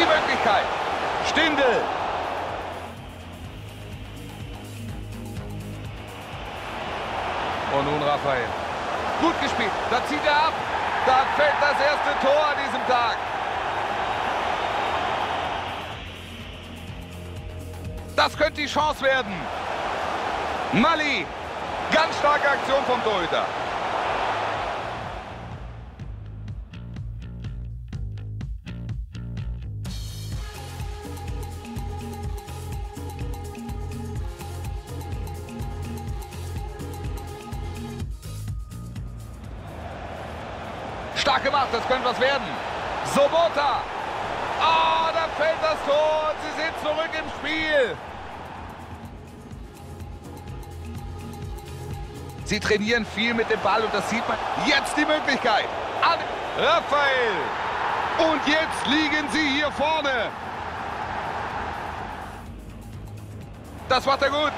Möglichkeit. Stindel. Und nun Raphael. Gut gespielt. Da zieht er ab. Da fällt das erste Tor an diesem Tag. Das könnte die Chance werden. Mali. Ganz starke Aktion vom Torhüter. Stark gemacht, das könnte was werden. Sobota. Oh, da fällt das Tor. Sie sind zurück im Spiel. Sie trainieren viel mit dem Ball und das sieht man. Jetzt die Möglichkeit. An Raphael. Und jetzt liegen sie hier vorne. Das macht er gut.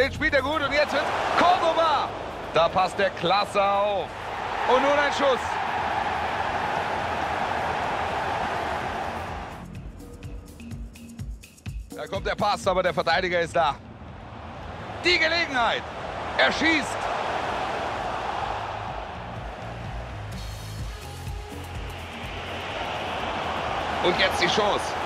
Den spielt er gut und jetzt wird Cordova. Da passt der klasse auf. Und nun ein Schuss. Da kommt der Pass, aber der Verteidiger ist da. Die Gelegenheit. Er schießt. Und jetzt die Chance.